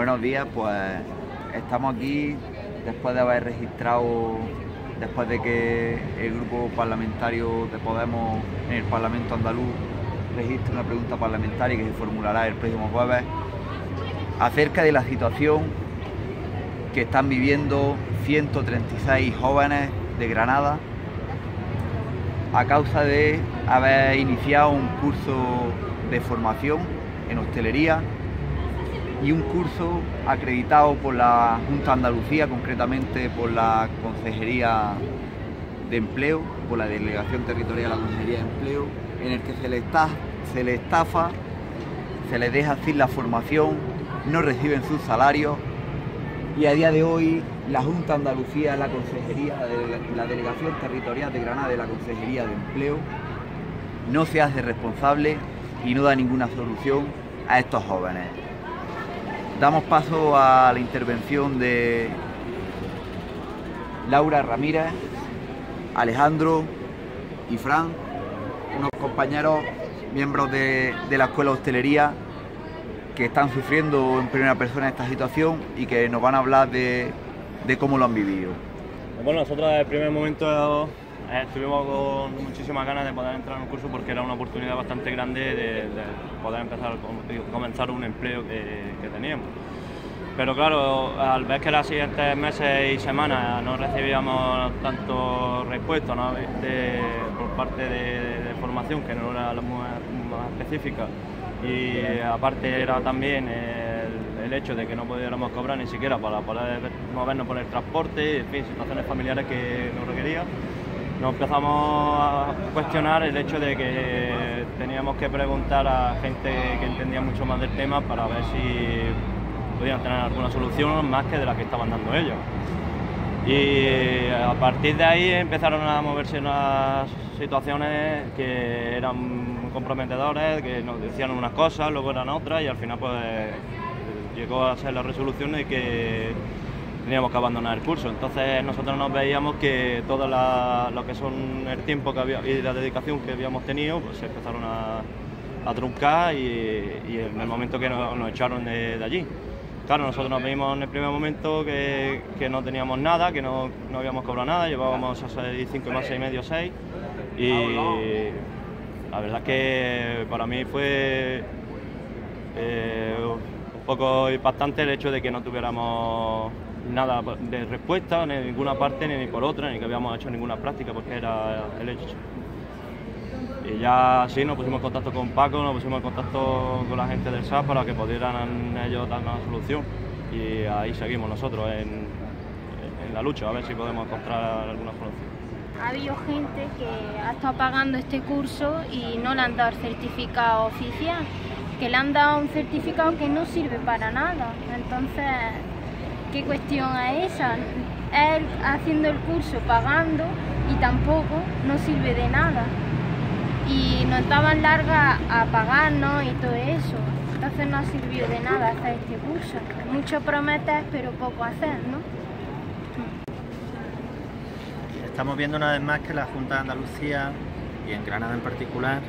Buenos días, pues estamos aquí después de haber registrado, después de que el grupo parlamentario de Podemos en el Parlamento andaluz registre una pregunta parlamentaria que se formulará el próximo jueves acerca de la situación que están viviendo 136 jóvenes de Granada a causa de haber iniciado un curso de formación en hostelería y un curso acreditado por la Junta de Andalucía, concretamente por la Consejería de Empleo, por la Delegación Territorial de la Consejería de Empleo, en el que se le, está, se le estafa, se les deja sin la formación, no reciben sus salarios y a día de hoy la Junta de Andalucía, la Consejería, la Delegación Territorial de Granada y la Consejería de Empleo no se hace responsable y no da ninguna solución a estos jóvenes. Damos paso a la intervención de Laura Ramírez, Alejandro y Fran, unos compañeros miembros de, la Escuela de Hostelería que están sufriendo en primera persona esta situación y que nos van a hablar de, cómo lo han vivido. Bueno, nosotros desde el primer momento eh, estuvimos con muchísimas ganas de poder entrar en un curso porque era una oportunidad bastante grande de, poder empezar comenzar un empleo que teníamos. Pero claro, al ver que los siguientes meses y semanas no recibíamos tanto respuesta por parte de, formación, que no era la más, específica, y aparte era también el, hecho de que no pudiéramos cobrar ni siquiera para poder movernos por el transporte, en fin, situaciones familiares que nos requerían, nos empezamos a cuestionar el hecho de que teníamos que preguntar a gente que entendía mucho más del tema para ver si podían tener alguna solución más que de la que estaban dando ellos. Y a partir de ahí empezaron a moverse unas situaciones que eran muy comprometedores, que nos decían unas cosas, luego eran otras y al final pues llegó a ser la resolución de que teníamos que abandonar el curso. Entonces nosotros nos veíamos que todo lo que son el tiempo que había, y la dedicación que habíamos tenido pues se empezaron a, truncar y, en el momento que nos, echaron de allí. Claro, nosotros nos vimos en el primer momento que, no teníamos nada, que no, habíamos cobrado nada, llevábamos a 5 más 6 y medio, 6 y la verdad que para mí fue eh, poco impactante el hecho de que no tuviéramos nada de respuesta ni de ninguna parte ni por otra, ni que habíamos hecho ninguna práctica porque era el hecho. Y ya sí, nos pusimos en contacto con Paco, nos pusimos en contacto con la gente del SAS para que pudieran ellos darnos una solución. Y ahí seguimos nosotros en, la lucha, a ver si podemos encontrar alguna solución. Ha habido gente que ha estado pagando este curso y no le han dado el certificado oficial, que le han dado un certificado que no sirve para nada. Entonces, ¿qué cuestión es esa? Él haciendo el curso, pagando y tampoco no sirve de nada y nos daban larga a pagarnos y todo eso. Entonces no sirvió de nada hacer este curso. Mucho prometes, pero poco hacer, ¿no? Estamos viendo una vez más que la Junta de Andalucía, y en Granada en particular,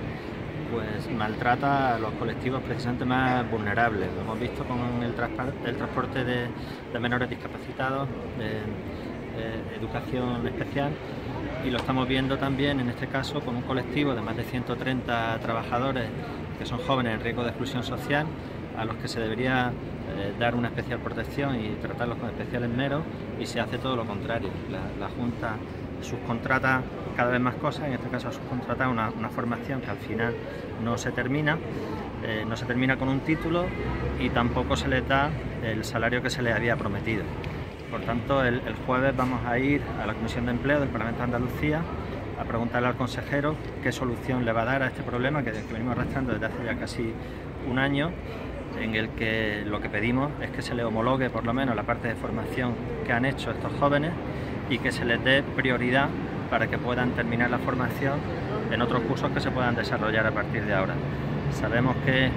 pues maltrata a los colectivos precisamente más vulnerables. Lo hemos visto con el, transporte de, menores discapacitados, de educación especial, y lo estamos viendo también en este caso con un colectivo de más de 130 trabajadores que son jóvenes en riesgo de exclusión social a los que se debería eh, dar una especial protección y tratarlos con especial esmero y se hace todo lo contrario. La, Junta subcontrata cada vez más cosas, en este caso subcontrata una, una formación que al final no se termina, eh, no se termina con un título y tampoco se le da el salario que se le había prometido. Por tanto, el, jueves vamos a ir a la Comisión de Empleo del Parlamento de Andalucía a preguntarle al consejero qué solución le va a dar a este problema que, venimos arrastrando desde hace ya casi un año en el que lo que pedimos es que se le homologue por lo menos la parte de formación que han hecho estos jóvenes y que se les dé prioridad para que puedan terminar la formación en otros cursos que se puedan desarrollar a partir de ahora. Sabemos que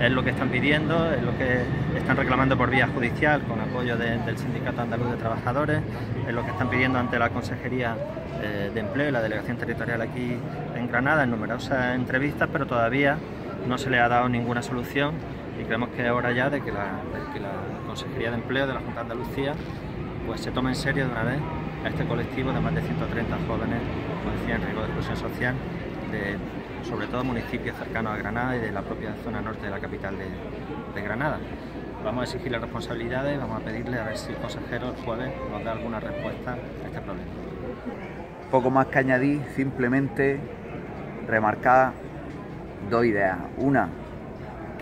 es lo que están pidiendo, es lo que están reclamando por vía judicial con apoyo del Sindicato Andaluz de Trabajadores, es lo que están pidiendo ante la Consejería eh, de Empleo y la Delegación Territorial aquí en Granada en numerosas entrevistas, pero todavía no se le ha dado ninguna solución y creemos que es hora ya de que la, Consejería de Empleo de la Junta de Andalucía pues se tome en serio de una vez a este colectivo de más de 130 jóvenes, como decía, en riesgo de exclusión social, de sobre todo municipios cercanos a Granada y de la propia zona norte de la capital de, Granada. Vamos a exigirle responsabilidades, vamos a pedirle a ver si el consejero el jueves nos da alguna respuesta a este problema. Poco más que añadir, simplemente remarcar dos ideas. Una,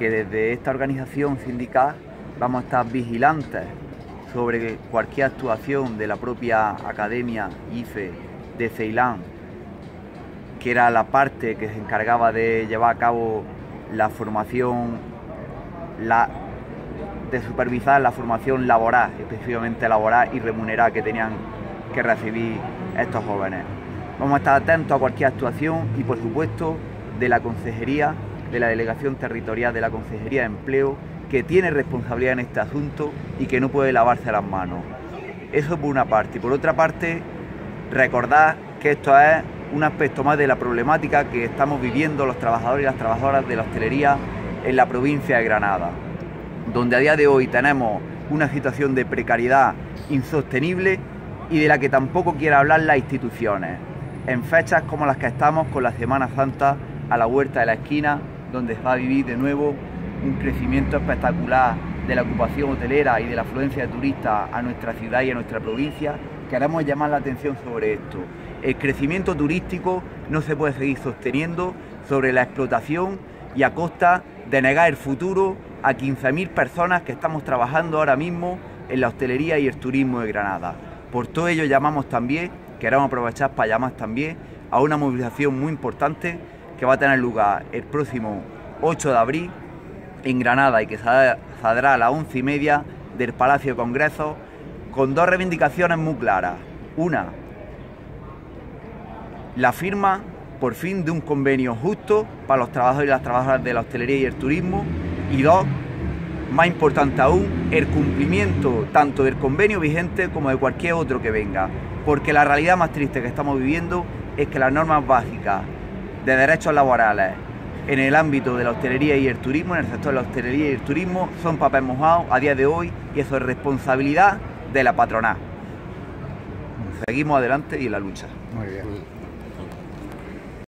que desde esta organización sindical vamos a estar vigilantes sobre cualquier actuación de la propia Academia IFE de Ceilán, que era la parte que se encargaba de llevar a cabo la formación, la, de supervisar la formación laboral, específicamente laboral y remunerada que tenían que recibir estos jóvenes. Vamos a estar atentos a cualquier actuación y por supuesto de la Consejería de la Delegación Territorial de la Consejería de Empleo, que tiene responsabilidad en este asunto y que no puede lavarse las manos. Eso por una parte. Y por otra parte, recordar que esto es un aspecto más de la problemática que estamos viviendo los trabajadores y las trabajadoras de la hostelería en la provincia de Granada, donde a día de hoy tenemos una situación de precariedad insostenible y de la que tampoco quiere hablar las instituciones. En fechas como las que estamos con la Semana Santa a la huerta de la esquina, donde va a vivir de nuevo un crecimiento espectacular de la ocupación hotelera y de la afluencia de turistas a nuestra ciudad y a nuestra provincia, queremos llamar la atención sobre esto. El crecimiento turístico no se puede seguir sosteniendo sobre la explotación y a costa de negar el futuro a 15.000 personas que estamos trabajando ahora mismo en la hostelería y el turismo de Granada. Por todo ello llamamos también, queremos aprovechar para llamar también a una movilización muy importante que va a tener lugar el próximo 8 de abril en Granada y que saldrá a las 11 y media del Palacio de Congreso con dos reivindicaciones muy claras. Una, la firma por fin de un convenio justo para los trabajadores y las trabajadoras de la hostelería y el turismo. Y dos, más importante aún, el cumplimiento tanto del convenio vigente como de cualquier otro que venga. Porque la realidad más triste que estamos viviendo es que las normas básicas de derechos laborales en el ámbito de la hostelería y el turismo, en el sector de la hostelería y el turismo, son papel mojados a día de hoy y eso es responsabilidad de la patronal. Seguimos adelante y en la lucha. Muy bien.